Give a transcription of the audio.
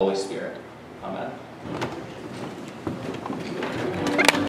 Holy Spirit. Amen.